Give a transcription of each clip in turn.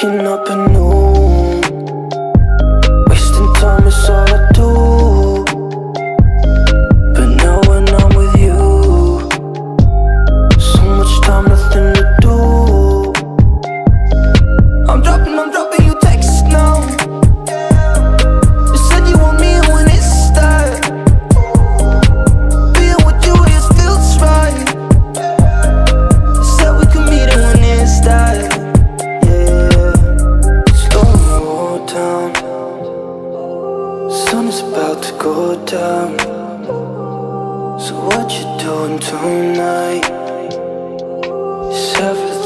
Waking up a new.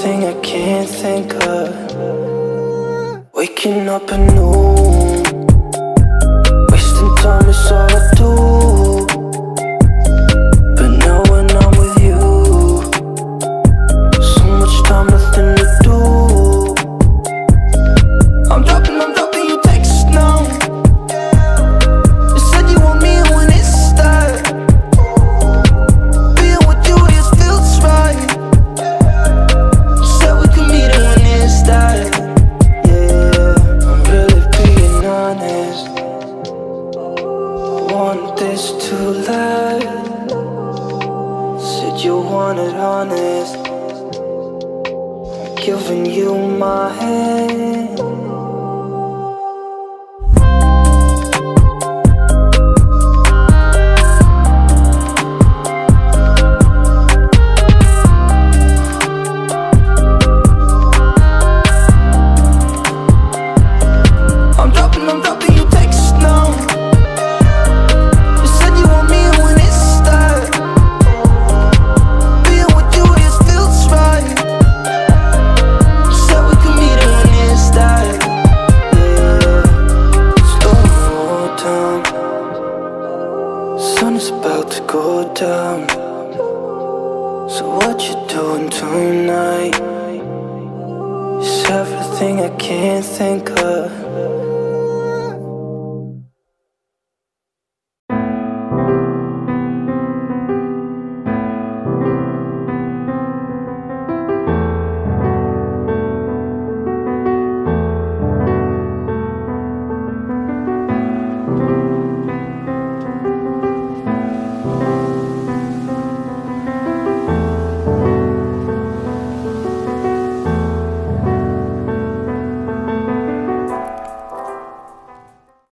I can't think of. Waking up anew. Wasting time is all you wanted honest. Giving you my hand. Sun is about to go down So what you doing tonight? It's everything I can't think of